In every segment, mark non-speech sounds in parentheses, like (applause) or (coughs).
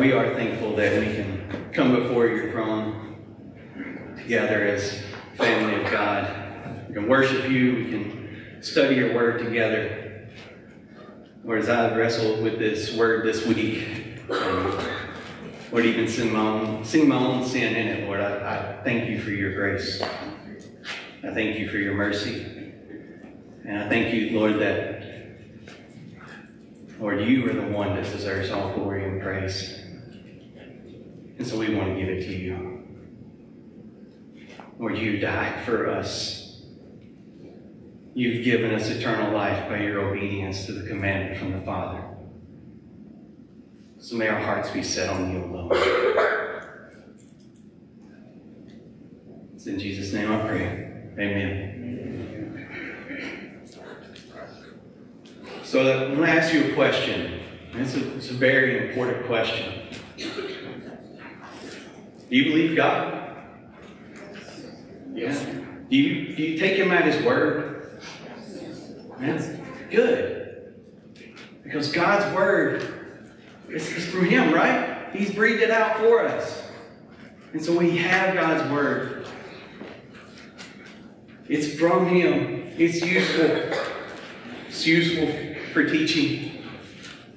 we are thankful that we can come before your throne together as family of God. We can worship you, we can study your word together. Lord, as I've wrestled with this word this week, um, Lord, even sing my own, my own sin in it, Lord, I, I thank you for your grace. I thank you for your mercy. And I thank you, Lord, that Lord, you are the one that deserves all glory and praise. And so we want to give it to you. Lord, you died for us. You've given us eternal life by your obedience to the commandment from the Father. So may our hearts be set on you alone. It's in Jesus' name I pray. Amen. So going to ask you a question. It's a, it's a very important question. Do you believe God? Yeah. Do you, do you take him at his word? That's good. Because God's word is, from him, right? He's breathed it out for us. And so we have God's word. It's from him. It's useful. It's useful for teaching,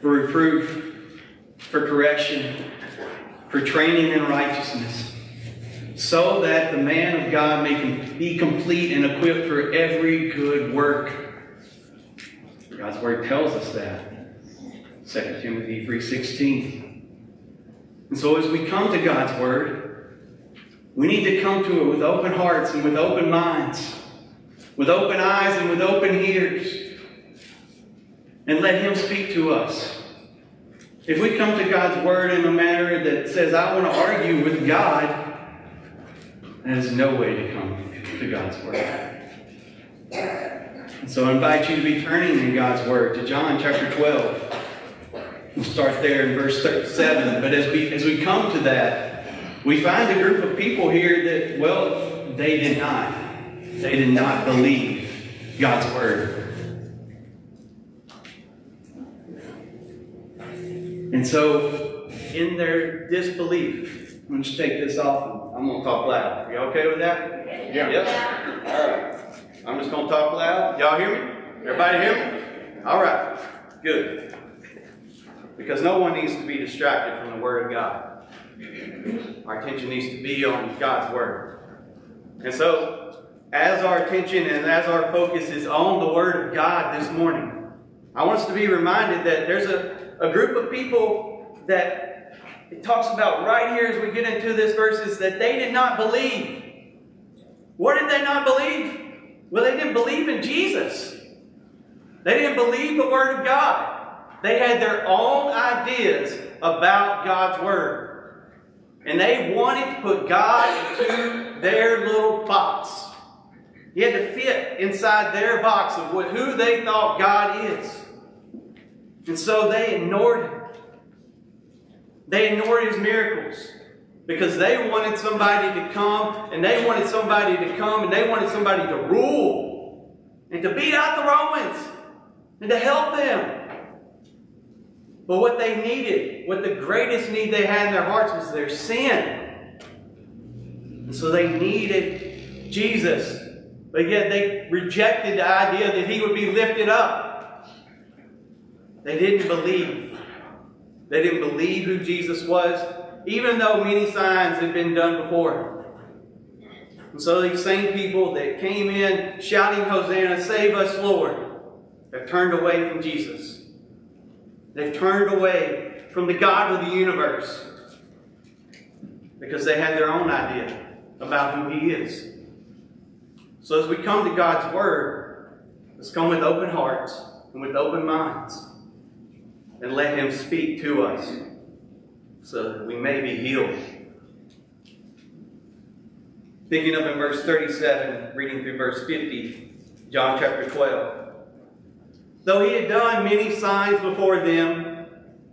for reproof, for correction, for training in righteousness, so that the man of God may be complete and equipped for every good work. God's word tells us that. 2 Timothy 3.16. And so as we come to God's word, we need to come to it with open hearts and with open minds, with open eyes and with open ears and let Him speak to us. If we come to God's Word in a manner that says, I want to argue with God, there's no way to come to God's Word. So I invite you to be turning in God's Word to John chapter 12. We'll start there in verse 7. But as we, as we come to that, we find a group of people here that, well, they did not. They did not believe God's Word. And so, in their disbelief, I'm going to take this off. I'm going to talk loud. You okay with that? Yeah. Yep. All right. I'm just going to talk loud. Y'all hear me? Everybody hear me? All right. Good. Because no one needs to be distracted from the Word of God. Our attention needs to be on God's Word. And so, as our attention and as our focus is on the Word of God this morning, I want us to be reminded that there's a a group of people that it talks about right here as we get into this verse is that they did not believe. What did they not believe? Well, they didn't believe in Jesus. They didn't believe the Word of God. They had their own ideas about God's Word. And they wanted to put God into their little box. He had to fit inside their box of what, who they thought God is. And so they ignored him. They ignored his miracles because they wanted somebody to come and they wanted somebody to come and they wanted somebody to rule and to beat out the Romans and to help them. But what they needed, what the greatest need they had in their hearts was their sin. And so they needed Jesus. But yet they rejected the idea that he would be lifted up. They didn't believe. They didn't believe who Jesus was, even though many signs had been done before. And so these same people that came in shouting, Hosanna, save us, Lord, have turned away from Jesus. They've turned away from the God of the universe because they had their own idea about who He is. So as we come to God's Word, let's come with open hearts and with open minds and let Him speak to us so that we may be healed. Picking up in verse 37, reading through verse 50, John chapter 12. Though he had done many signs before them,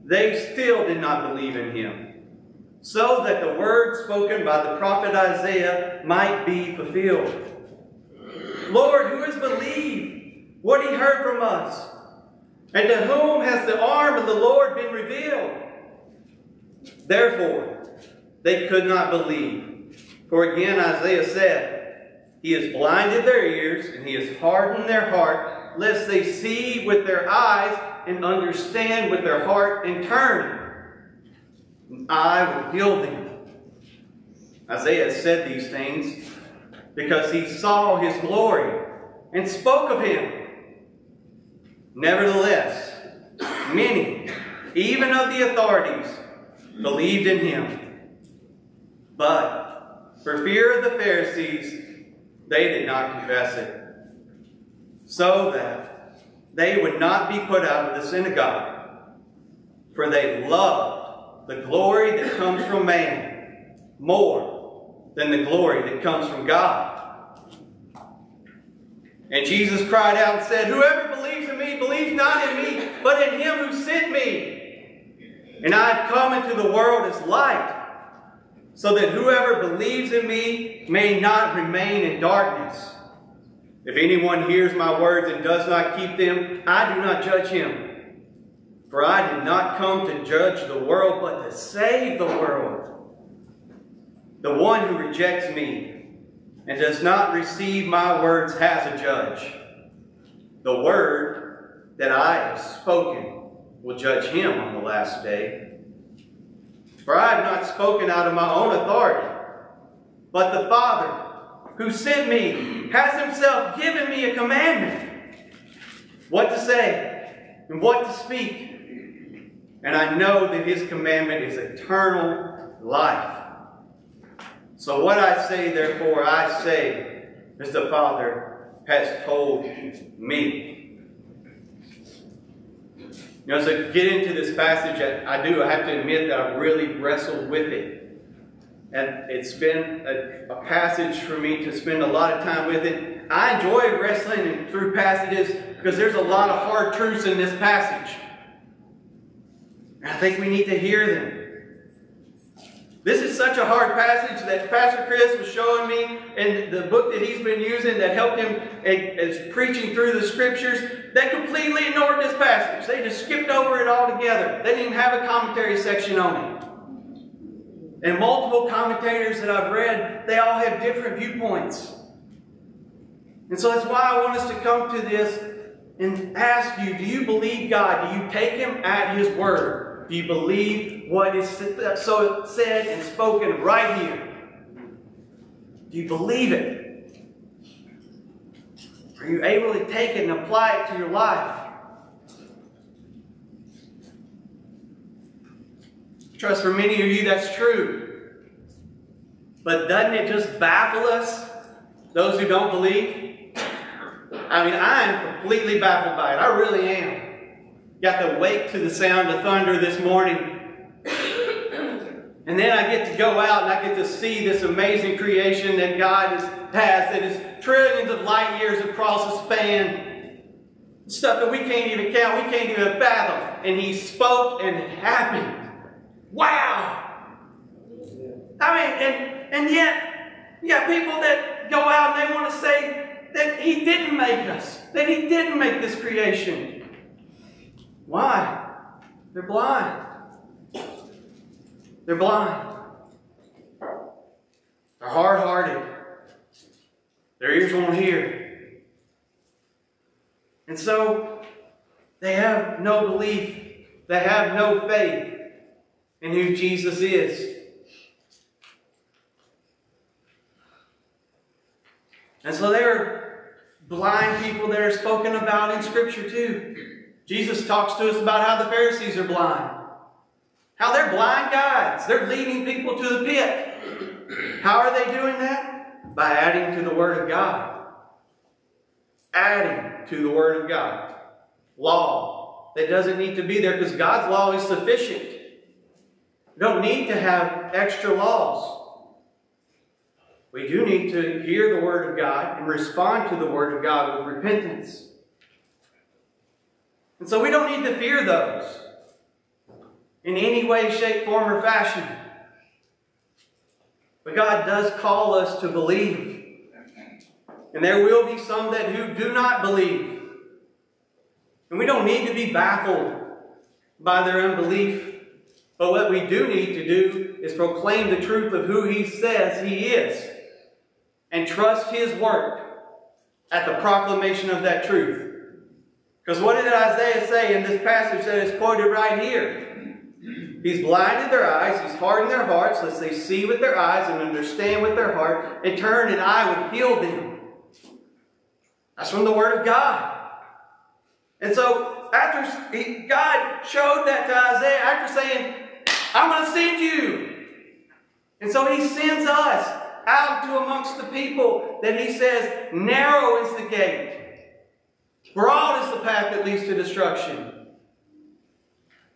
they still did not believe in him, so that the word spoken by the prophet Isaiah might be fulfilled. Lord, who has believed what he heard from us? And to whom has the arm of the Lord been revealed? Therefore, they could not believe. For again, Isaiah said, He has blinded their ears, and He has hardened their heart, lest they see with their eyes and understand with their heart and turn. And I will heal them. Isaiah said these things because he saw his glory and spoke of him. Nevertheless, many, even of the authorities, believed in him. But for fear of the Pharisees, they did not confess it, so that they would not be put out of the synagogue. For they loved the glory that comes from man more than the glory that comes from God. And Jesus cried out and said, Whoever believes believes not in me, but in him who sent me. And I have come into the world as light, so that whoever believes in me may not remain in darkness. If anyone hears my words and does not keep them, I do not judge him. For I did not come to judge the world, but to save the world. The one who rejects me and does not receive my words has a judge. The word that I have spoken will judge him on the last day. For I have not spoken out of my own authority, but the Father who sent me has himself given me a commandment what to say and what to speak. And I know that his commandment is eternal life. So what I say, therefore, I say as the Father has told me. You know, I get into this passage, I, I do, I have to admit that I've really wrestled with it. And it's been a, a, passage for me to spend a lot of time with it. I enjoy wrestling through passages because there's a lot of hard truths in this passage. And I think we need to hear them. This is such a hard passage that Pastor Chris was showing me in the book that he's been using that helped him as preaching through the scriptures. They completely ignored this passage. They just skipped over it altogether. They didn't even have a commentary section on it. And multiple commentators that I've read, they all have different viewpoints. And so that's why I want us to come to this and ask you, do you believe God? Do you take Him at His word? Do you believe what is uh, so said and spoken right here? Do you believe it? Are you able to take it and apply it to your life? Trust for many of you that's true. But doesn't it just baffle us, those who don't believe? I mean, I am completely baffled by it. I really am. Got to wake to the sound of thunder this morning. And then I get to go out and I get to see this amazing creation that God has, has that is trillions of light years across the span. Stuff that we can't even count, we can't even fathom. And He spoke and it happened. Wow! I mean, and, and yet, you got people that go out and they want to say that He didn't make us, that He didn't make this creation. Why? They're blind. They're blind. They're hard hearted. Their ears won't hear. And so they have no belief, they have no faith in who Jesus is. And so there are blind people that are spoken about in Scripture too. Jesus talks to us about how the Pharisees are blind. How they're blind guides. They're leading people to the pit. How are they doing that? By adding to the Word of God. Adding to the Word of God. Law that doesn't need to be there because God's law is sufficient. Don't need to have extra laws. We do need to hear the Word of God and respond to the Word of God with repentance. And so we don't need to fear those in any way, shape, form, or fashion. But God does call us to believe. And there will be some that who do not believe. And we don't need to be baffled by their unbelief. But what we do need to do is proclaim the truth of who He says He is and trust His word at the proclamation of that truth. Because what did Isaiah say in this passage that is quoted right here? He's blinded their eyes, he's hardened their hearts, lest they see with their eyes and understand with their heart, and turn and I would heal them. That's from the Word of God. And so, after he, God showed that to Isaiah, after saying, I'm going to send you. And so he sends us out to amongst the people that he says, narrow is the gate. Broad is the path that leads to destruction.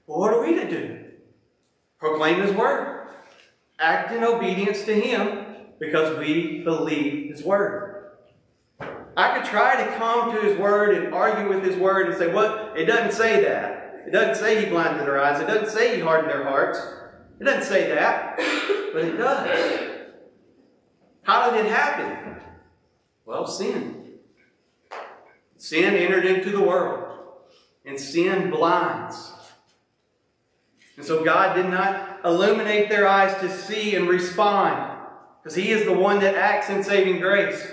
What are we to do? Proclaim His Word. Act in obedience to Him because we believe His Word. I could try to come to His Word and argue with His Word and say, well, it doesn't say that. It doesn't say He blinded their eyes. It doesn't say He hardened their hearts. It doesn't say that. But it does. How did it happen? Well, sin. Sin entered into the world, and sin blinds. And so God did not illuminate their eyes to see and respond, because He is the one that acts in saving grace.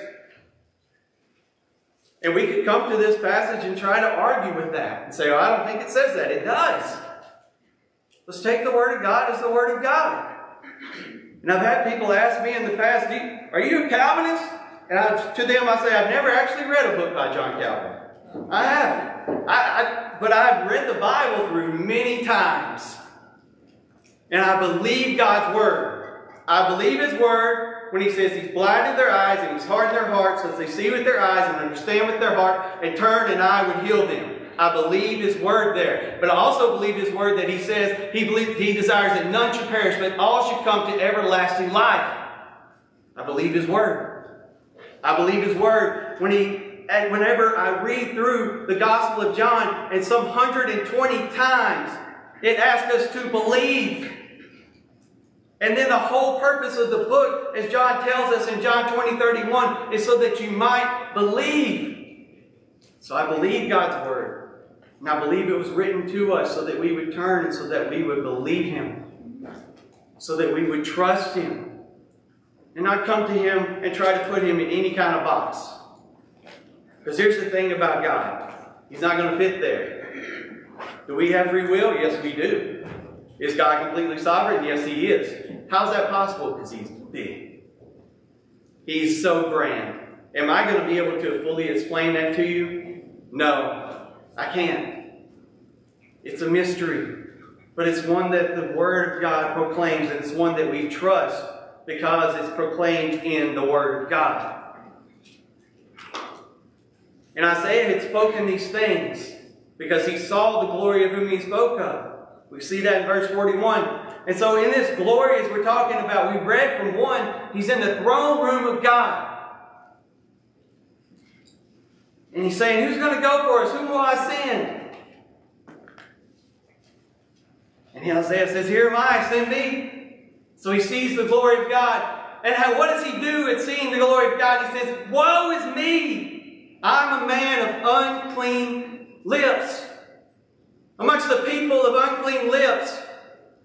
And we could come to this passage and try to argue with that and say, oh, I don't think it says that. It does. Let's take the Word of God as the Word of God. And I've had people ask me in the past, Are you a Calvinist? And I, to them, I say, I've never actually read a book by John Calvin. I haven't. I, I, but I've read the Bible through many times. And I believe God's Word. I believe His Word when He says He's blinded their eyes and He's hardened their hearts, lest they see with their eyes and understand with their heart and turn and I would heal them. I believe His Word there. But I also believe His Word that He says He, believes, he desires that none should perish, but all should come to everlasting life. I believe His Word. I believe His Word when He whenever I read through the Gospel of John, and some 120 times it asks us to believe. And then the whole purpose of the book, as John tells us in John 20, 31, is so that you might believe. So I believe God's Word. And I believe it was written to us so that we would turn and so that we would believe Him. So that we would trust Him. And not come to Him and try to put Him in any kind of box. Because here's the thing about God He's not going to fit there. Do we have free will? Yes, we do. Is God completely sovereign? Yes, He is. How's that possible? Because He's big. He's so grand. Am I going to be able to fully explain that to you? No, I can't. It's a mystery. But it's one that the Word of God proclaims, and it's one that we trust because it's proclaimed in the Word of God. And Isaiah had spoken these things because he saw the glory of whom he spoke of. We see that in verse 41. And so, in this glory, as we're talking about, we read from one, he's in the throne room of God. And he's saying, Who's going to go for us? Whom will I send? And Isaiah says, Here am I, send me. So he sees the glory of God. And how, what does he do at seeing the glory of God? He says, Woe is me! I'm a man of unclean lips. Amongst the people of unclean lips.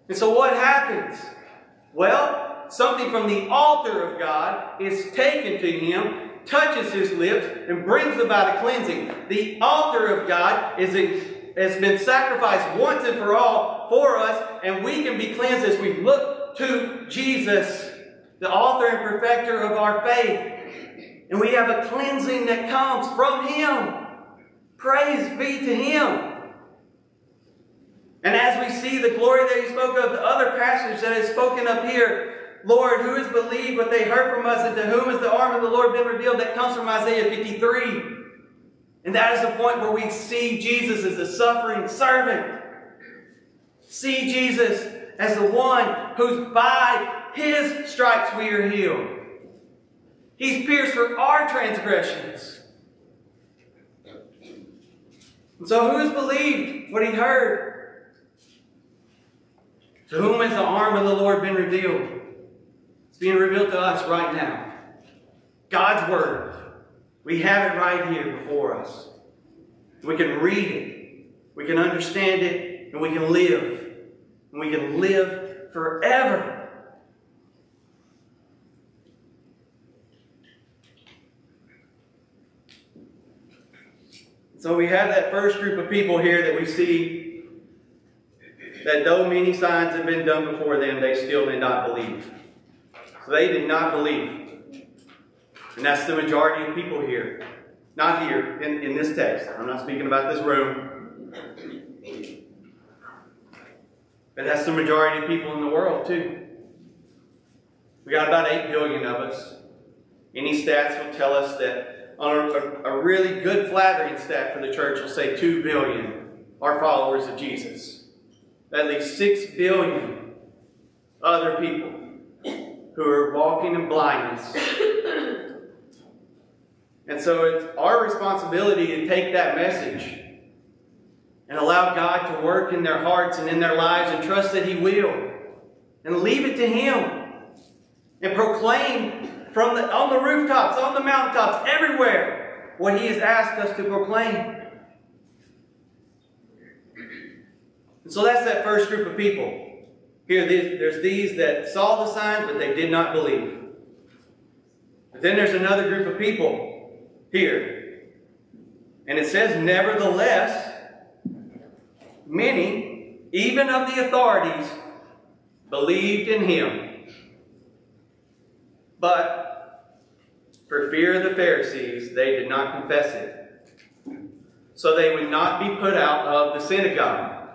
And so what happens? Well, something from the altar of God is taken to him, touches his lips, and brings about a cleansing. The altar of God is a, has been sacrificed once and for all for us, and we can be cleansed as we look to Jesus, the author and perfecter of our faith. And we have a cleansing that comes from Him. Praise be to Him. And as we see the glory that He spoke of, the other passage that is spoken up here, Lord, who has believed what they heard from us, and to whom has the arm of the Lord been revealed? That comes from Isaiah 53. And that is the point where we see Jesus as a suffering servant. See Jesus as the one who's by His stripes we are healed. He's pierced for our transgressions. And so, who has believed what he heard? To whom has the arm of the Lord been revealed? It's being revealed to us right now. God's Word. We have it right here before us. We can read it, we can understand it, and we can live. And we can live forever. So we have that first group of people here that we see that though many signs have been done before them, they still did not believe. So they did not believe. And that's the majority of people here. Not here, in, in this text. I'm not speaking about this room. But that's the majority of people in the world, too. We got about 8 billion of us. Any stats will tell us that on a, a, really good flattering stat for the church will say 2 billion are followers of Jesus. At least 6 billion other people who are walking in blindness. And so it's our responsibility to take that message and allow God to work in their hearts and in their lives and trust that He will. And leave it to Him. And proclaim from the, on the rooftops, on the mountaintops, everywhere, what He has asked us to proclaim. And so that's that first group of people. Here, there's these that saw the signs, but they did not believe. But then there's another group of people here. And it says, Nevertheless, many, even of the authorities, believed in him. But for fear of the Pharisees, they did not confess it. So they would not be put out of the synagogue.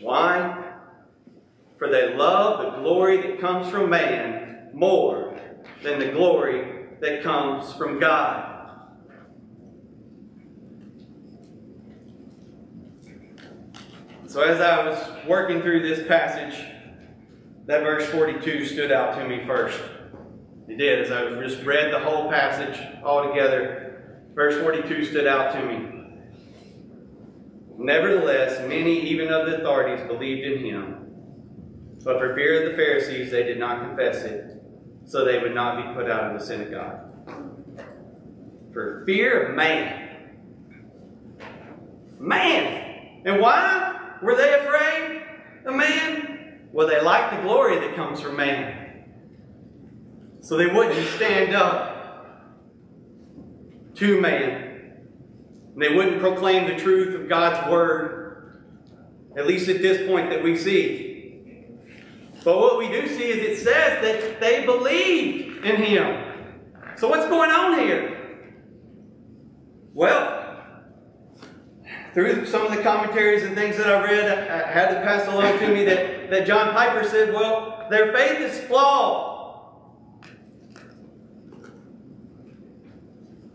Why? For they love the glory that comes from man more than the glory that comes from God. So as I was working through this passage, that verse 42 stood out to me first. It did, as I just read the whole passage all together. Verse 42 stood out to me. Nevertheless, many, even of the authorities, believed in him. But for fear of the Pharisees, they did not confess it, so they would not be put out of the synagogue. For fear of man. Man! And why? Were they afraid of man? Well, they liked the glory that comes from man. So they wouldn't stand up to man. And they wouldn't proclaim the truth of God's word, at least at this point that we see. But what we do see is it says that they believed in him. So what's going on here? Well, through some of the commentaries and things that I read, I had to pass along to me that, that John Piper said, well, their faith is flawed.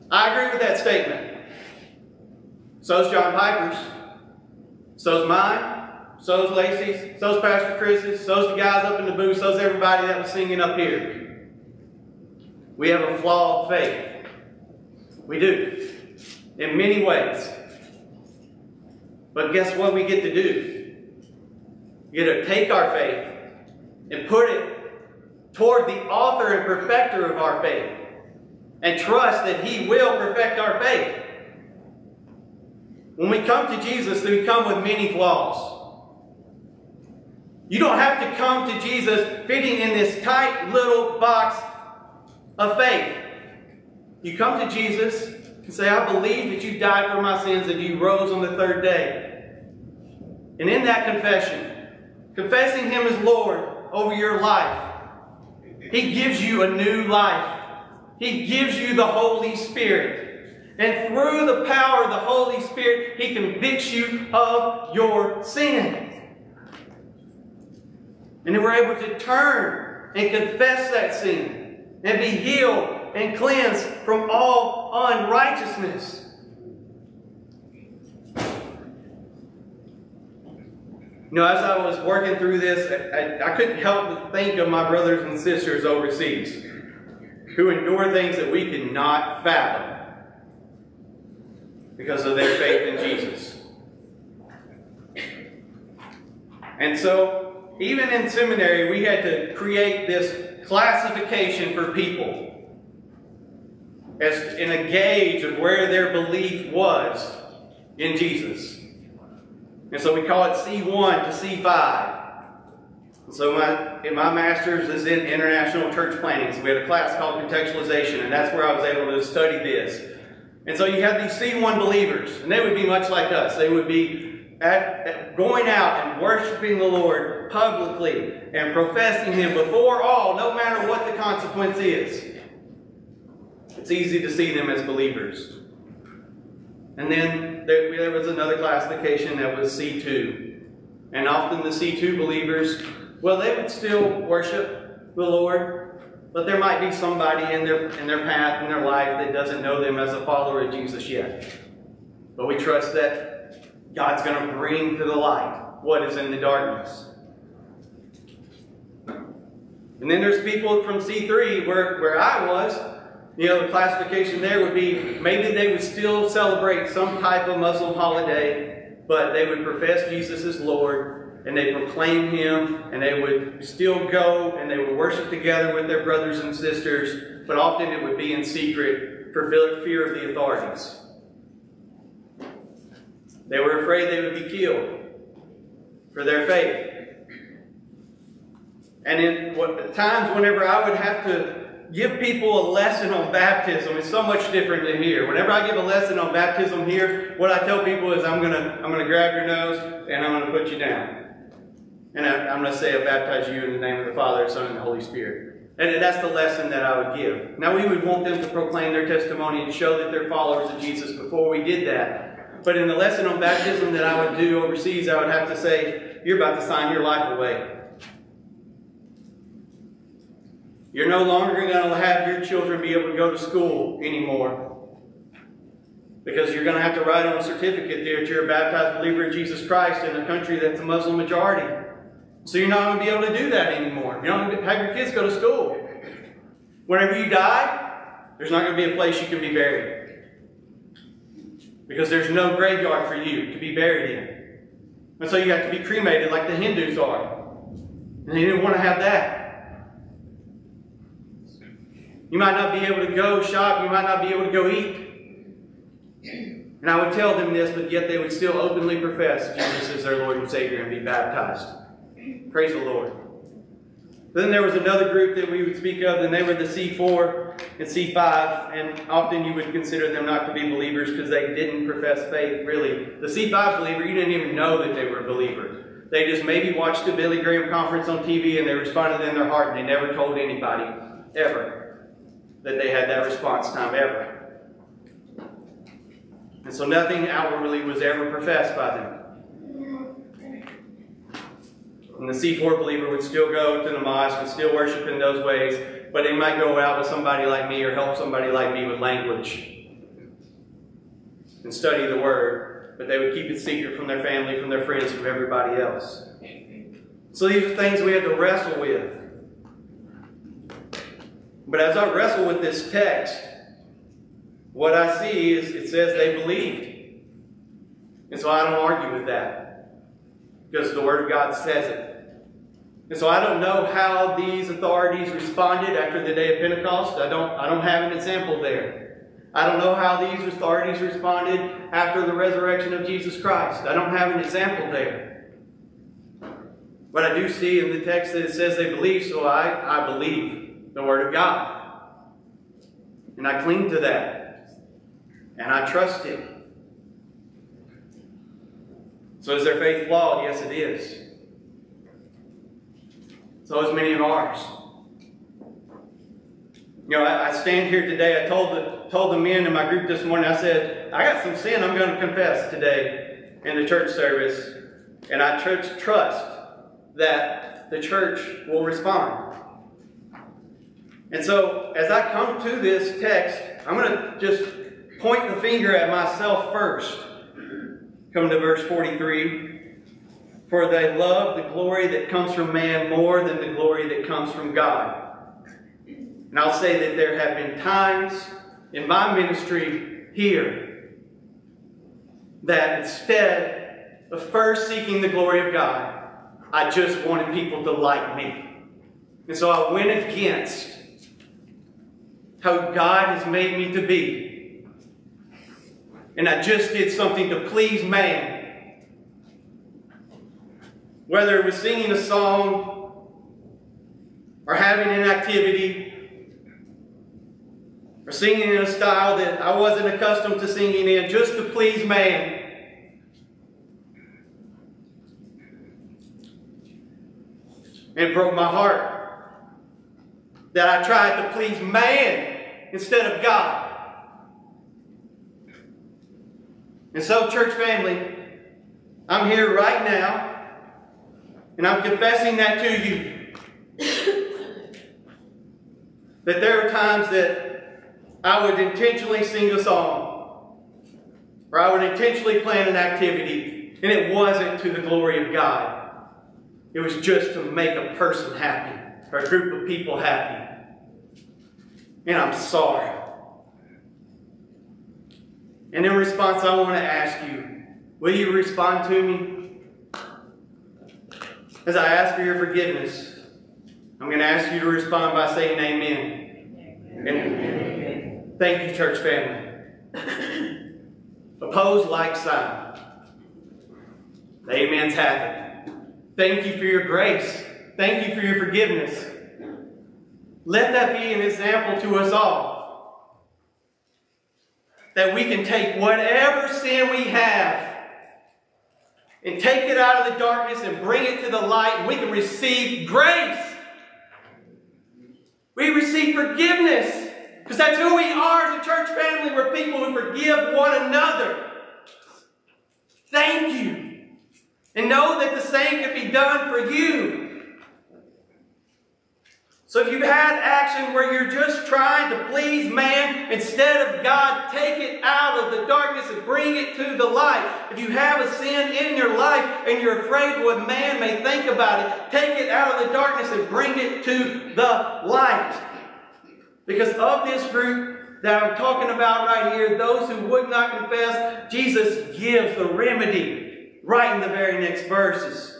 I agree with that statement. So's John Piper's. So's mine. So's Lacey's. So's Pastor Chris's. So's the guys up in the booth. So's everybody that was singing up here. We have a flawed faith. We do. In many ways. But guess what we get to do? We get to take our faith and put it toward the author and perfecter of our faith and trust that He will perfect our faith. When we come to Jesus, we come with many flaws. You don't have to come to Jesus fitting in this tight little box of faith. You come to Jesus and say, I believe that you died for my sins and you rose on the third day. And in that confession, confessing Him as Lord over your life, He gives you a new life. He gives you the Holy Spirit. And through the power of the Holy Spirit, He convicts you of your sin. And we're able to turn and confess that sin and be healed and cleansed from all unrighteousness. You know, as I was working through this, I, I, I couldn't help but think of my brothers and sisters overseas who endure things that we cannot fathom because of their faith in Jesus. And so, even in seminary, we had to create this classification for people as in a gauge of where their belief was in Jesus. And so we call it C1 to C5. So my in my master's is in international church planning. So we had a class called contextualization, and that's where I was able to study this. And so you have these C1 believers, and they would be much like us. They would be at, at going out and worshiping the Lord publicly and professing Him before all, no matter what the consequence is. It's easy to see them as believers. And then there, there was another classification that was C2. And often the C2 believers, well, they would still worship the Lord, but there might be somebody in their, in their path, in their life, that doesn't know them as a follower of Jesus yet. But we trust that God's going to bring to the light what is in the darkness. And then there's people from C3 where, where I was. You know, the classification there would be maybe they would still celebrate some type of Muslim holiday, but they would profess Jesus as Lord and they proclaim Him and they would still go and they would worship together with their brothers and sisters, but often it would be in secret for fear of the authorities. They were afraid they would be killed for their faith. And in what, times whenever I would have to give people a lesson on baptism, it's so much different than here. Whenever I give a lesson on baptism here, what I tell people is I'm gonna I'm gonna grab your nose and I'm gonna put you down. And I, I'm gonna say I baptize you in the name of the Father, Son, and the Holy Spirit. And that's the lesson that I would give. Now we would want them to proclaim their testimony and show that they're followers of Jesus before we did that. But in the lesson on baptism that I would do overseas, I would have to say, you're about to sign your life away. You're no longer going to have your children be able to go to school anymore. Because you're going to have to write on a certificate there that you're a baptized believer in Jesus Christ in a country that's a Muslim majority. So you're not going to be able to do that anymore. You don't have your kids go to school. Whenever you die, there's not going to be a place you can be buried. Because there's no graveyard for you to be buried in. And so you have to be cremated like the Hindus are. And they didn't want to have that. You might not be able to go shop. You might not be able to go eat. And I would tell them this, but yet they would still openly profess Jesus as their Lord and Savior and be baptized. Praise the Lord. Then there was another group that we would speak of, and they were the C4 and C5, and often you would consider them not to be believers because they didn't profess faith, really. The C5 believer, you didn't even know that they were a believer. They just maybe watched a Billy Graham conference on TV and they responded in their heart and they never told anybody, ever, that they had that response time, ever. And so nothing outwardly was ever professed by them. And the C4 believer would still go to the mosque and still worship in those ways, but they might go out with somebody like me or help somebody like me with language and study the Word, but they would keep it secret from their family, from their friends, from everybody else. So these are things we had to wrestle with. But as I wrestle with this text, what I see is it says they believed. And so I don't argue with that because the Word of God says it. And so I don't know how these authorities responded after the day of Pentecost. I don't, I don't have an example there. I don't know how these authorities responded after the resurrection of Jesus Christ. I don't have an example there. But I do see in the text that it says they believe, so I, I believe the Word of God. And I cling to that. And I trust Him. So is their faith flawed? Yes, it is. So is many of ours. You know, I, I, stand here today. I told the told the men in my group this morning. I said, I got some sin I'm going to confess today in the church service, and I church trust that the church will respond. And so, as I come to this text, I'm going to just point the finger at myself first. Come to verse 43. For they love the glory that comes from man more than the glory that comes from God. And I'll say that there have been times in my ministry here that instead of first seeking the glory of God, I just wanted people to like me. And so I went against how God has made me to be. And I just did something to please man. Whether it was singing a song or having an activity or singing in a style that I wasn't accustomed to singing in just to please man. It broke my heart that I tried to please man instead of God. And so, church family, I'm here right now, and I'm confessing that to you. (laughs) that there are times that I would intentionally sing a song, or I would intentionally plan an activity, and it wasn't to the glory of God. It was just to make a person happy, or a group of people happy. And I'm sorry. And in response, I want to ask you will you respond to me? As I ask for your forgiveness, I'm going to ask you to respond by saying amen. And thank you, church family. Opposed, like sign. The amens have. Thank you for your grace. Thank you for your forgiveness. Let that be an example to us all. That we can take whatever sin we have and take it out of the darkness and bring it to the light, and we can receive grace. We receive forgiveness. Because that's who we are as a church family. We're people who forgive one another. Thank you. And know that the same can be done for you. So if you've had action where you're just trying to please man instead of God, take it out of the darkness and bring it to the light. If you have a sin in your life and you're afraid what man may think about it, take it out of the darkness and bring it to the light. Because of this group that I'm talking about right here, those who would not confess, Jesus gives the remedy right in the very next verses.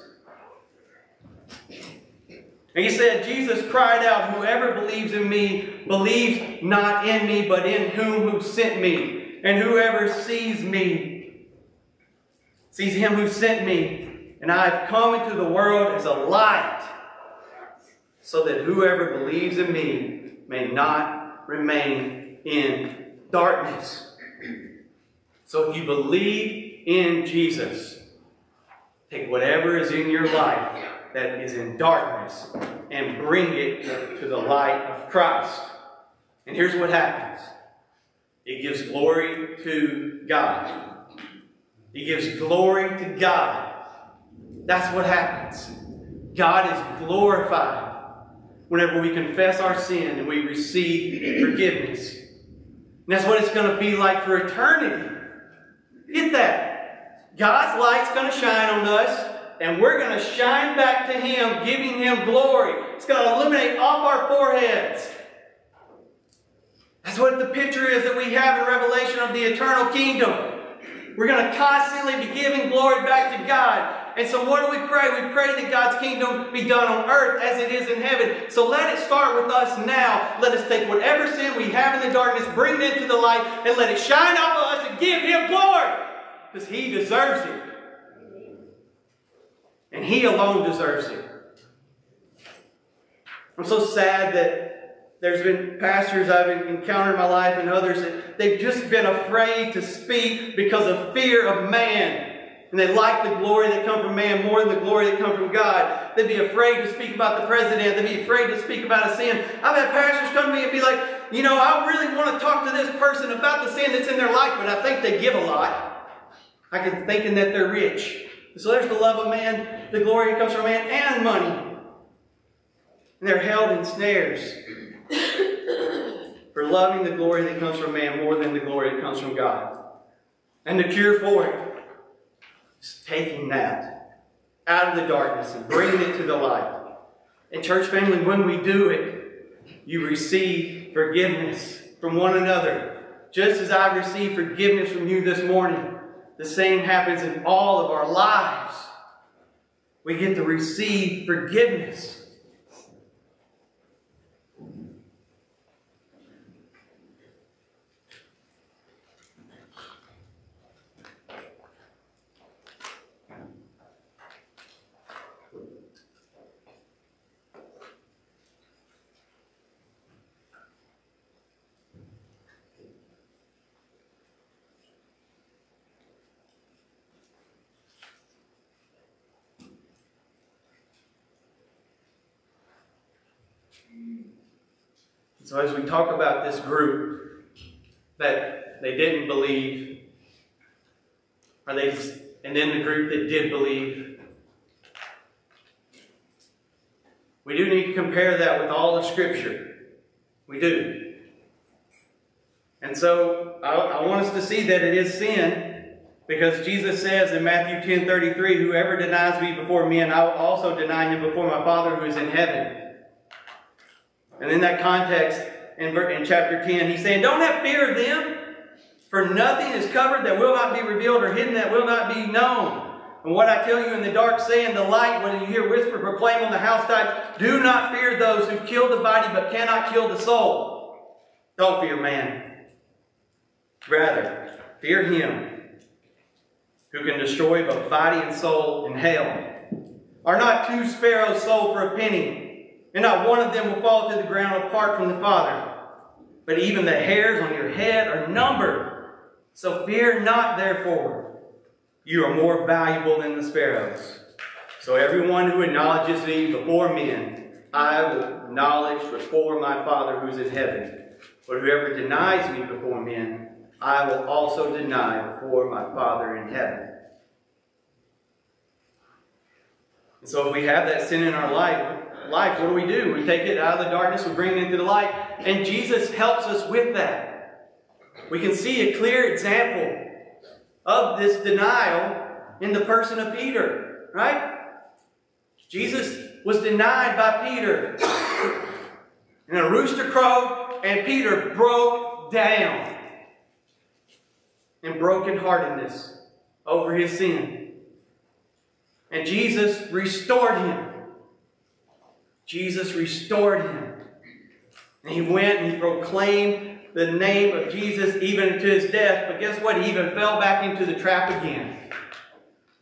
And he said, Jesus cried out, Whoever believes in me believes not in me, but in whom who sent me. And whoever sees me sees him who sent me. And I have come into the world as a light, so that whoever believes in me may not remain in darkness. So if you believe in Jesus, take whatever is in your life that is in darkness and bring it to the light of Christ. And here's what happens it gives glory to God. It gives glory to God. That's what happens. God is glorified whenever we confess our sin and we receive forgiveness. And that's what it's going to be like for eternity. Get that. God's light's going to shine on us and we're going to shine back to Him, giving Him glory. It's going to illuminate off our foreheads. That's what the picture is that we have in Revelation of the eternal kingdom. We're going to constantly be giving glory back to God. And so, what do we pray? We pray that God's kingdom be done on earth as it is in heaven. So, let it start with us now. Let us take whatever sin we have in the darkness, bring it into the light, and let it shine off of us and give Him glory. Because He deserves it. And He alone deserves it. I'm so sad that there's been pastors I've encountered in my life and others that they've just been afraid to speak because of fear of man. And they like the glory that comes from man more than the glory that comes from God. They'd be afraid to speak about the president. They'd be afraid to speak about a sin. I've had pastors come to me and be like, you know, I really want to talk to this person about the sin that's in their life, but I think they give a lot. I can thinking that they're rich. So there's the love of man, the glory that comes from man, and money. And they're held in snares for loving the glory that comes from man more than the glory that comes from God. And the cure for it is taking that out of the darkness and bringing it to the light. And, church family, when we do it, you receive forgiveness from one another. Just as I received forgiveness from you this morning, the same happens in all of our lives. We get to receive forgiveness. So as we talk about this group that they didn't believe, or they, and then the group that did believe, we do need to compare that with all the Scripture. We do. And so I, I want us to see that it is sin because Jesus says in Matthew 10 33, Whoever denies me before men, I will also deny him before my Father who is in heaven. And in that context, in, in chapter 10, he's saying, Don't have fear of them, for nothing is covered that will not be revealed or hidden that will not be known. And what I tell you in the dark, say in the light, when you hear whisper proclaim on the housetops, do not fear those who kill the body but cannot kill the soul. Don't fear man. Rather, fear him who can destroy both body and soul in hell. Are not two sparrows sold for a penny, and not one of them will fall to the ground apart from the Father? But even the hairs on your head are numbered. So fear not, therefore. You are more valuable than the sparrows. So everyone who acknowledges me before men, I will acknowledge before my Father who's in heaven. But whoever denies me before men, I will also deny before my Father in heaven. And so if we have that sin in our life, life, what do we do? We take it out of the darkness, we bring it into the light, and Jesus helps us with that. We can see a clear example of this denial in the person of Peter, right? Jesus was denied by Peter. And a rooster crowed, and Peter broke down in brokenheartedness over his sin. And Jesus restored him. Jesus restored him. And he went and he proclaimed the name of Jesus even to his death. But guess what? He even fell back into the trap again.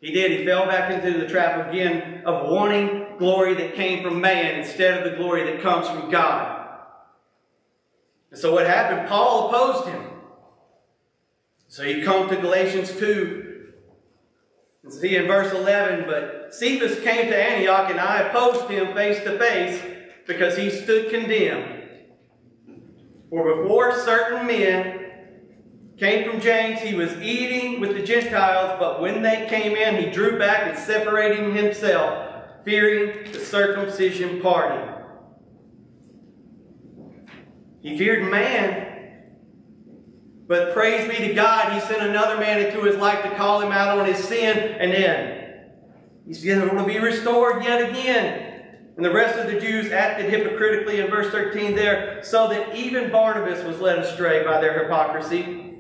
He did. He fell back into the trap again of wanting glory that came from man instead of the glory that comes from God. And so what happened? Paul opposed him. So you come to Galatians 2 and see in verse 11, but Cephas came to Antioch and I opposed him face to face because he stood condemned. For before certain men came from James, he was eating with the Gentiles, but when they came in, he drew back and separating himself, fearing the circumcision party. He feared man, but praise be to God, he sent another man into his life to call him out on his sin, and then he's going to be restored yet again. And the rest of the Jews acted hypocritically in verse 13 there, so that even Barnabas was led astray by their hypocrisy.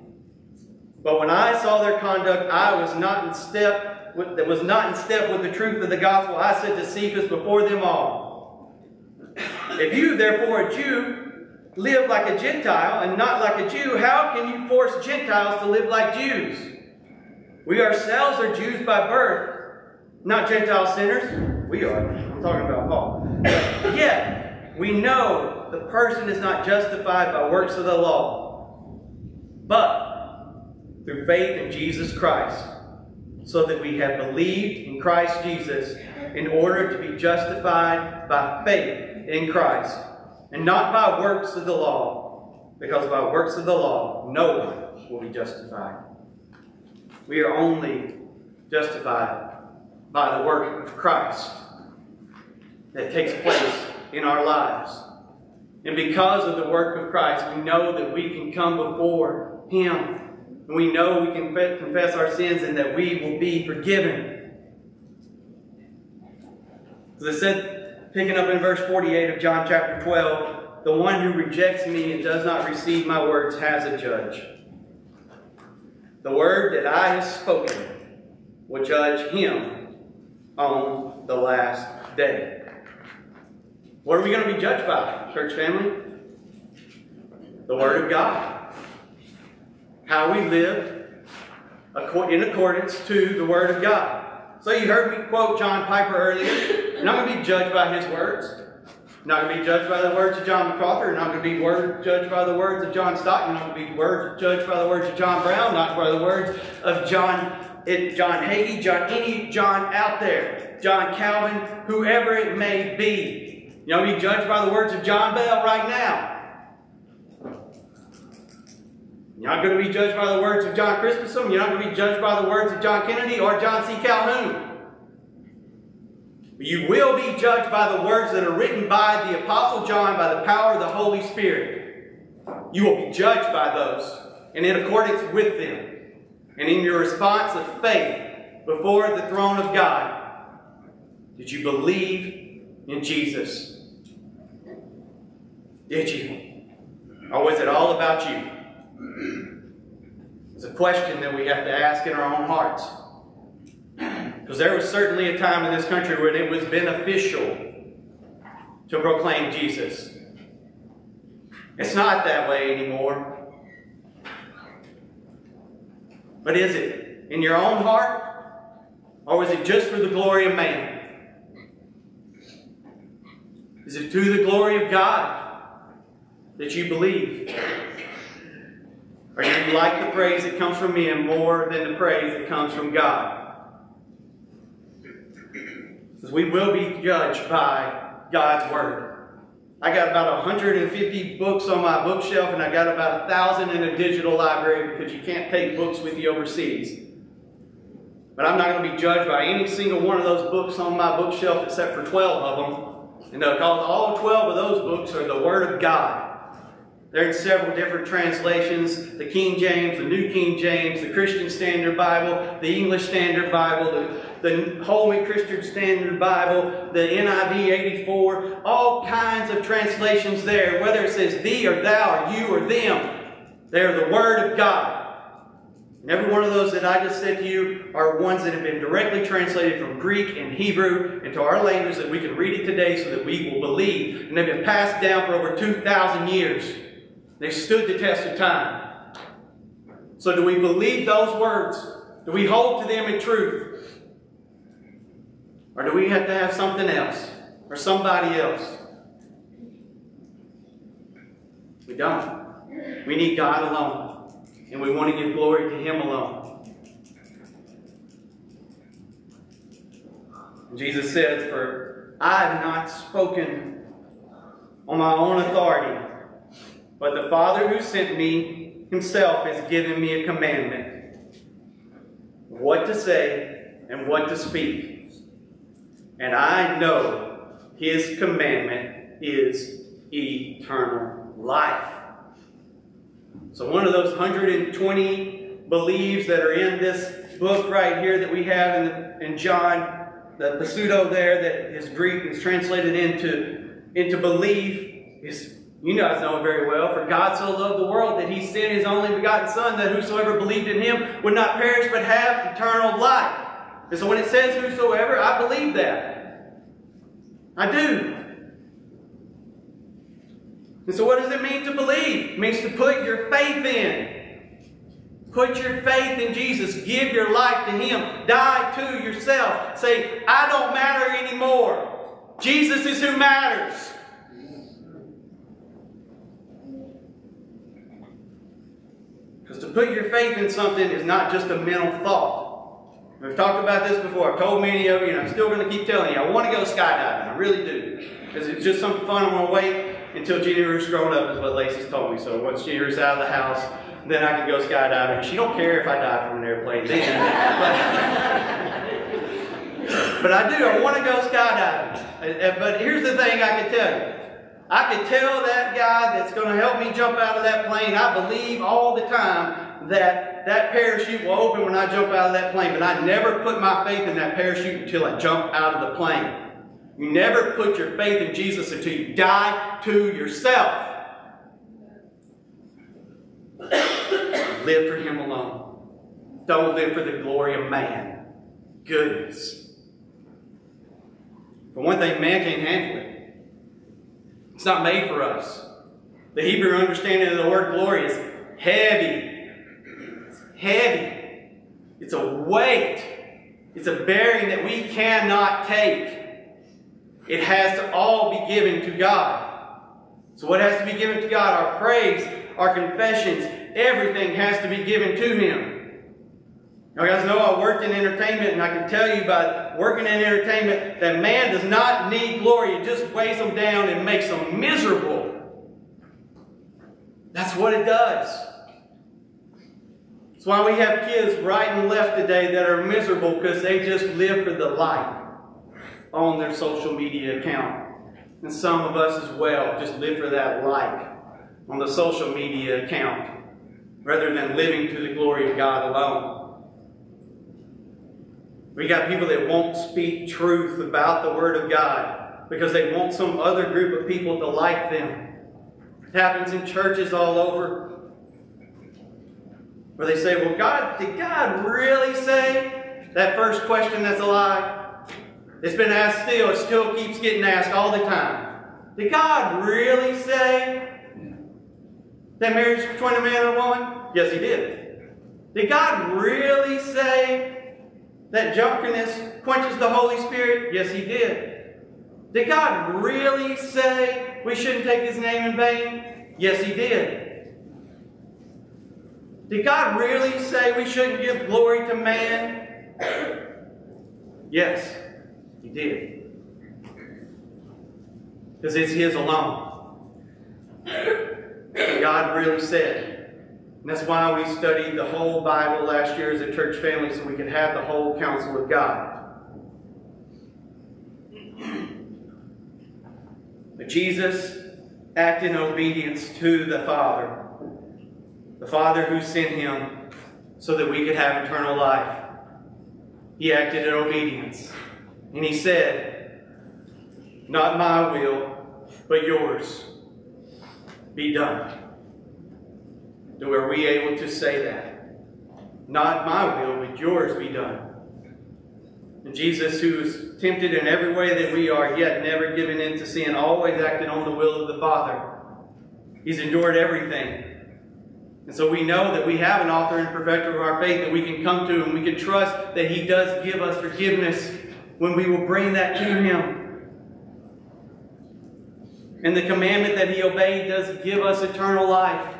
But when I saw their conduct, I was not in step with, that was not in step with the truth of the gospel. I said to Cephas before them all, If you, therefore, a Jew, live like a Gentile and not like a Jew, how can you force Gentiles to live like Jews? We ourselves are Jews by birth, not Gentile sinners. We are. I'm talking about Paul. Yet, we know the person is not justified by works of the law, but through faith in Jesus Christ, so that we have believed in Christ Jesus in order to be justified by faith in Christ and not by works of the law, because by works of the law, no one will be justified. We are only justified by the work of Christ that takes place in our lives. And because of the work of Christ, we know that we can come before Him. And we know we can confess our sins and that we will be forgiven. As I said, picking up in verse 48 of John chapter 12, the one who rejects me and does not receive my words has a judge. The word that I have spoken will judge him on the last day. What are we going to be judged by, church family? The Word of God. How we live in accordance to the Word of God. So you heard me quote John Piper earlier. You're not going to be judged by his words. Not going to be judged by the words of John MacArthur. You're not going to be word, judged by the words of John Stockton. You're not going to be word, judged by the words of John Brown. Not by the words of John, it, John Hagee, John any John out there, John Calvin, whoever it may be. Going to be judged by the words of John Bell right now. You're not going to be judged by the words of John Christensen. You're not going to be judged by the words of John Kennedy or John C. Calhoun. But you will be judged by the words that are written by the Apostle John by the power of the Holy Spirit. You will be judged by those and in accordance with them. And in your response of faith before the throne of God, did you believe in Jesus? Did you? Or was it all about you? It's a question that we have to ask in our own hearts. Because there was certainly a time in this country when it was beneficial to proclaim Jesus. It's not that way anymore. But is it in your own heart? Or was it just for the glory of man? Is it to the glory of God that you believe? Do you like the praise that comes from men more than the praise that comes from God? Because we will be judged by God's Word. I got about 150 books on my bookshelf, and I got about a thousand in a digital library because you can't take books with you overseas. But I'm not going to be judged by any single one of those books on my bookshelf except for 12 of them. And all 12 of those books are the Word of God. They're in several different translations the King James, the New King James, the Christian Standard Bible, the English Standard Bible, the, the Holman Christian Standard Bible, the NIV 84, all kinds of translations there, whether it says thee or thou or you or them. They're the Word of God. And every one of those that I just said to you are ones that have been directly translated from Greek and Hebrew into our language that we can read it today so that we will believe. And they've been passed down for over 2,000 years. They've stood the test of time. So do we believe those words? Do we hold to them in truth? Or do we have to have something else? Or somebody else? We don't. We need God alone. And we want to give glory to Him alone. Jesus said, For I have not spoken on my own authority, but the Father who sent me Himself has given me a commandment what to say and what to speak. And I know His commandment is eternal life. So, one of those 120 believes that are in this book right here that we have in, the, in John, the pseudo there that is Greek is translated into, into belief is, you guys know it very well. For God so loved the world that he sent his only begotten Son, that whosoever believed in him would not perish but have eternal life. And so when it says whosoever, I believe that. I do. And so, what does it mean to believe? It means to put your faith in. Put your faith in Jesus. Give your life to Him. Die to yourself. Say, I don't matter anymore. Jesus is who matters. To put your faith in something is not just a mental thought. We've talked about this before. I've told many of you, and I'm still going to keep telling you, I want to go skydiving. I really do. Because it's just something fun. I'm going to wait until Jenny Ruth's grown up, is what Lacey's told me. So once Jenny Ruth's out of the house, then I can go skydiving. She don't care if I die from an airplane then. (laughs) but, but I do. I want to go skydiving. Uh, uh, but here's the thing I can tell you. I could tell that guy that's going to help me jump out of that plane, I believe all the time that that parachute will open when I jump out of that plane. But I never put my faith in that parachute until I jump out of the plane. You never put your faith in Jesus until you die to yourself. (coughs) live for Him alone. Don't live for the glory of man. Goodness. For one thing, man can't handle it. It's not made for us. The Hebrew understanding of the word glory is heavy. It's heavy. It's a weight. It's a bearing that we cannot take. It has to all be given to God. So what has to be given to God? Our praise, our confessions, everything has to be given to Him. Now, you guys know I worked in entertainment, and I can tell you by working in entertainment that man does not need glory. It just weighs them down and makes them miserable. That's what it does. That's why we have kids right and left today that are miserable because they just live for the light on their social media account. And some of us as well just live for that like on the social media account rather than living to the glory of God alone. We got people that won't speak truth about the Word of God because they want some other group of people to like them. It happens in churches all over where they say, Well, God, did God really say that first question that's a lie? It's been asked still, it still keeps getting asked all the time. Did God really say that marriage between a man and a woman? Yes, He did. Did God really say that drunkenness quenches the Holy Spirit? Yes, He did. Did God really say we shouldn't take His name in vain? Yes, He did. Did God really say we shouldn't give glory to man? (clears throat) Yes, He did. Because it's His alone. (clears throat) God really said. And that's why we studied the whole Bible last year as a church family so we could have the whole counsel of God. But Jesus acted in obedience to the Father. The Father who sent him so that we could have eternal life. He acted in obedience. And he said, Not my will, but yours be done. Are we able to say that? Not my will, but yours be done. And Jesus, who is tempted in every way that we are, yet never given in to sin, always acted on the will of the Father. He's endured everything. And so we know that we have an author and perfecter of our faith that we can come to, and we can trust that He does give us forgiveness when we will bring that to Him. And the commandment that He obeyed does give us eternal life.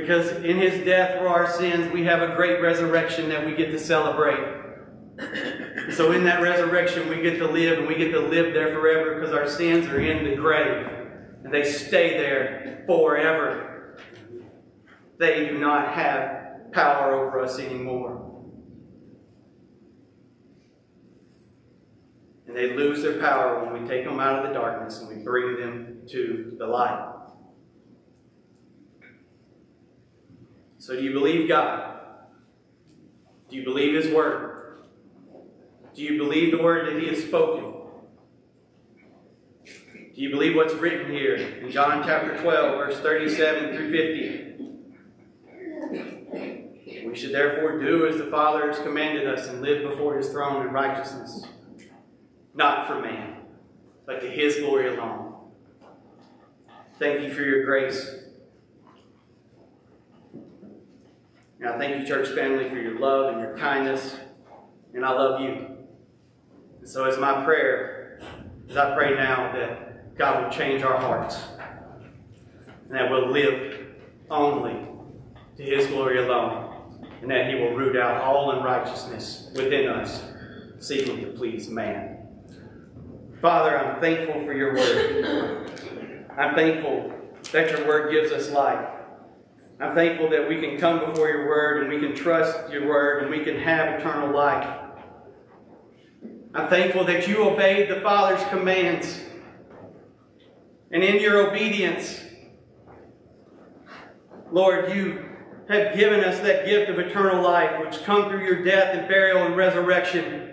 Because in His death for our sins, we have a great resurrection that we get to celebrate. (coughs) So in that resurrection, we get to live, and we get to live there forever because our sins are in the grave. And they stay there forever. They do not have power over us anymore. And they lose their power when we take them out of the darkness and we bring them to the light. So, do you believe God? Do you believe His Word? Do you believe the Word that He has spoken? Do you believe what's written here in John chapter 12, verse 37 through 50? We should therefore do as the Father has commanded us and live before His throne in righteousness, not for man, but to His glory alone. Thank you for your grace. And I thank you, church family, for your love and your kindness. And I love you. And so it's my prayer, as I pray now, that God will change our hearts. And that we'll live only to His glory alone. And that He will root out all unrighteousness within us, seeking to please man. Father, I'm thankful for your word. I'm thankful that your word gives us life. I'm thankful that we can come before your word and we can trust your word and we can have eternal life. I'm thankful that you obeyed the Father's commands. And in your obedience, Lord, you have given us that gift of eternal life, which come through your death and burial and resurrection.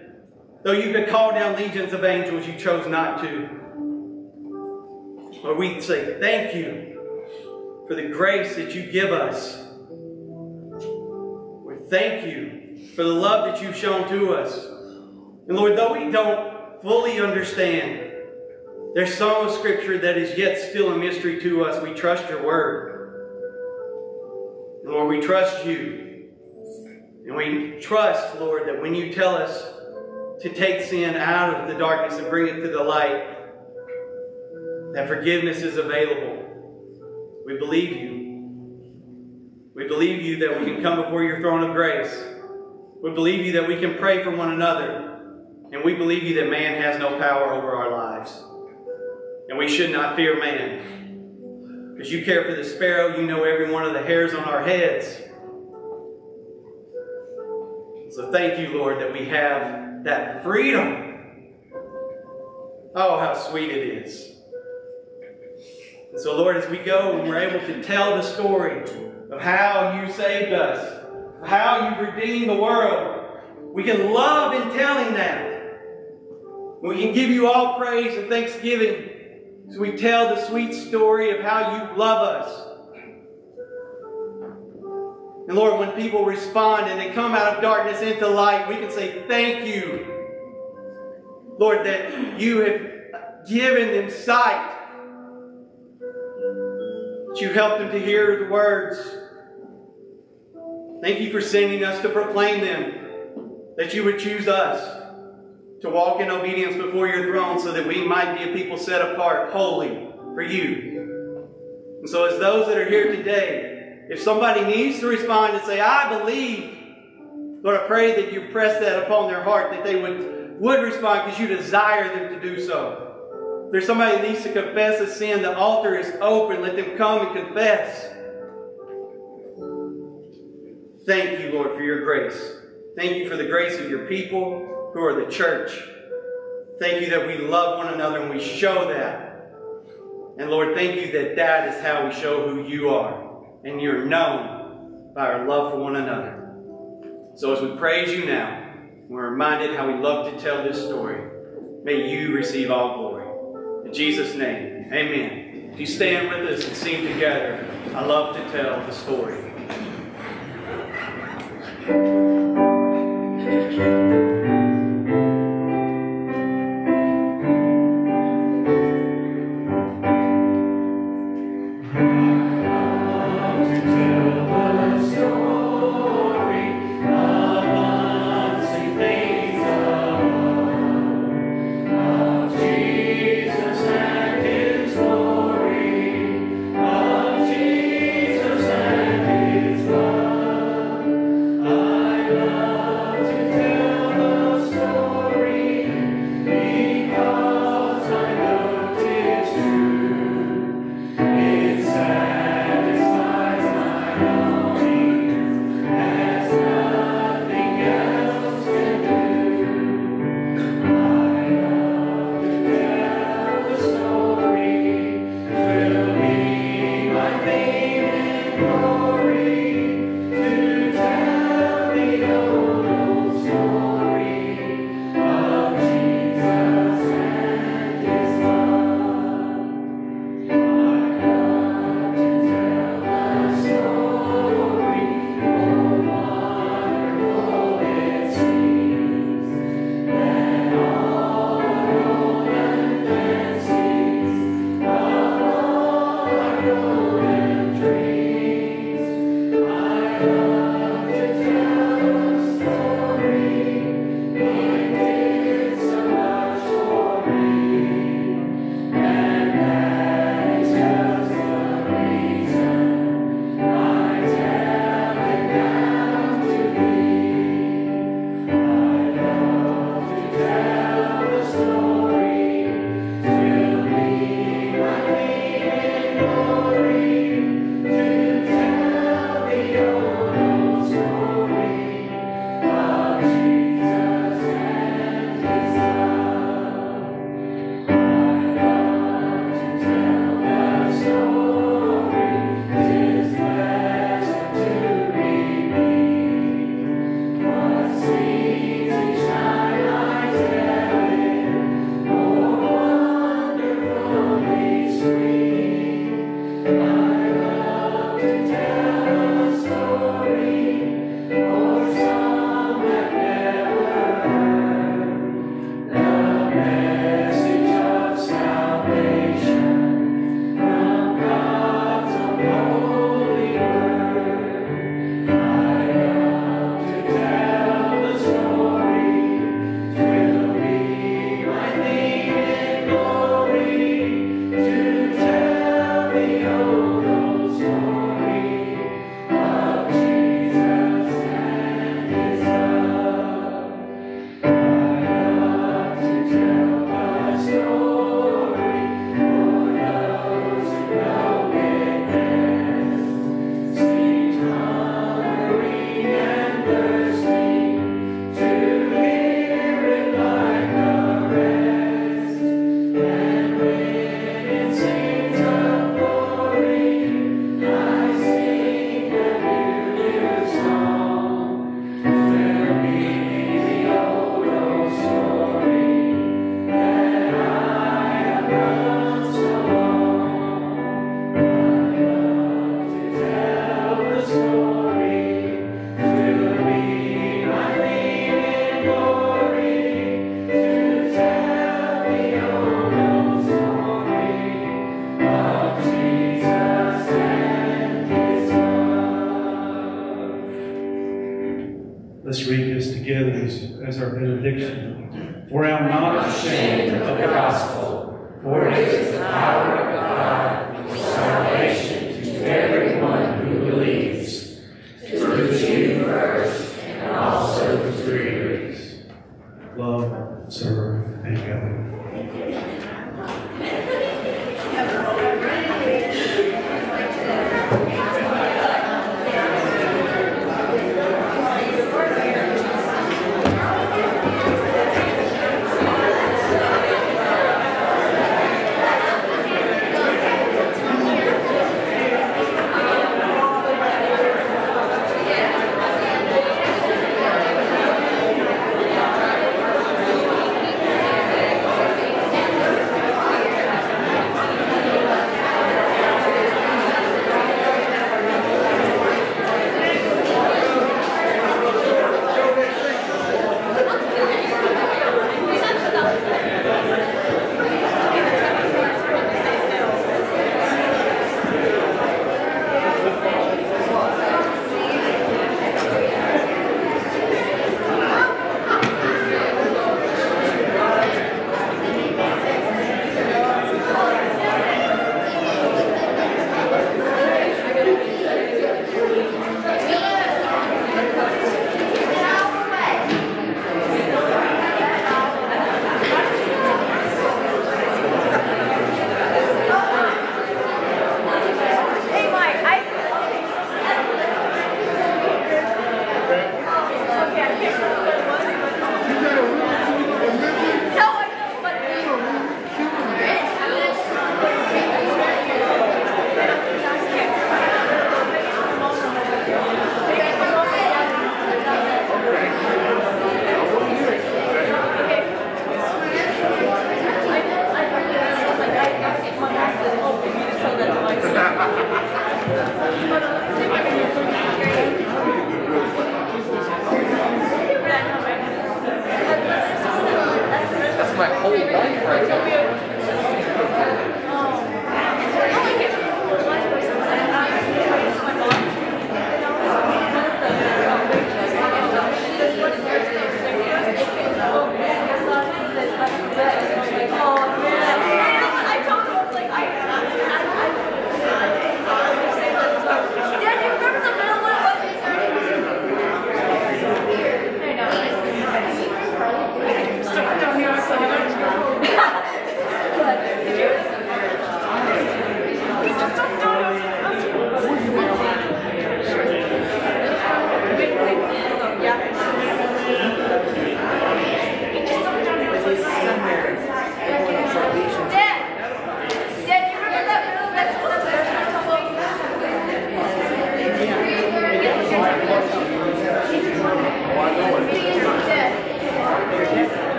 Though you could call down legions of angels, you chose not to. Lord, we say thank you for the grace that you give us. We thank you for the love that you've shown to us. And Lord, though we don't fully understand, there's some of Scripture that is yet still a mystery to us. We trust your word. And Lord, we trust you. And we trust, Lord, that when you tell us to take sin out of the darkness and bring it to the light, that forgiveness is available. We believe you. We believe you that we can come before your throne of grace. We believe you that we can pray for one another. And we believe you that man has no power over our lives. And we should not fear man. Because you care for the sparrow, you know every one of the hairs on our heads. So thank you, Lord, that we have that freedom. Oh, how sweet it is. And so, Lord, as we go and we're able to tell the story of how you saved us, how you redeemed the world, we can love in telling that. We can give you all praise and thanksgiving as we tell the sweet story of how you love us. And Lord, when people respond and they come out of darkness into light, we can say, Thank you, Lord, that you have given them sight. That you help them to hear the words. Thank you for sending us to proclaim them. That you would choose us to walk in obedience before your throne so that we might be a people set apart, holy for you. And so, as those that are here today, if somebody needs to respond and say, I believe, Lord, I pray that you press that upon their heart, that they would, would respond because you desire them to do so. There's somebody that needs to confess a sin, the altar is open. Let them come and confess. Thank you, Lord, for your grace. Thank you for the grace of your people who are the church. Thank you that we love one another and we show that. And Lord, thank you that that is how we show who you are and you're known by our love for one another. So as we praise you now, we're reminded how we love to tell this story. May you receive all glory. In Jesus' name, amen. If you stand with us and sing together, I love to tell the story.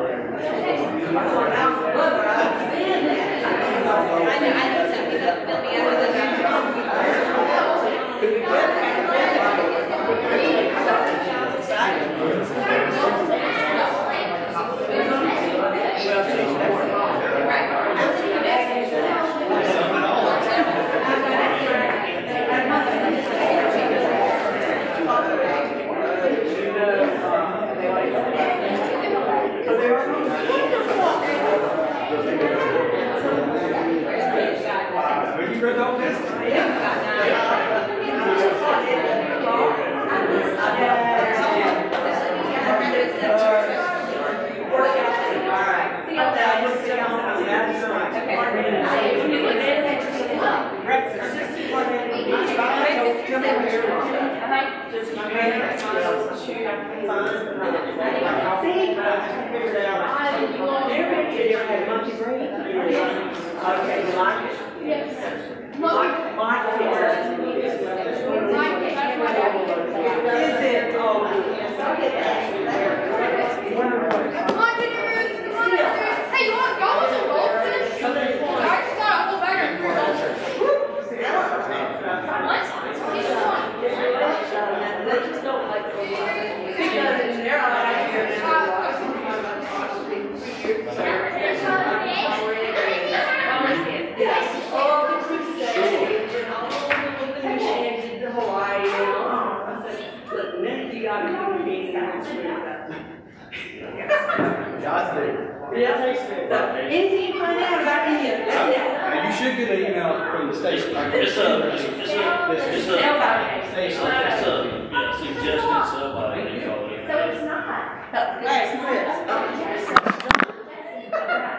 確かに。Okay, you like it? Yes. Like, like it. Is it? Oh, Come the auditor needs that. God's there. Yeah. Anything you find out about any of You should get an email from the station. It's a, it's a, it's a, it's a, it's a. So it's not. Right, yes. Oh,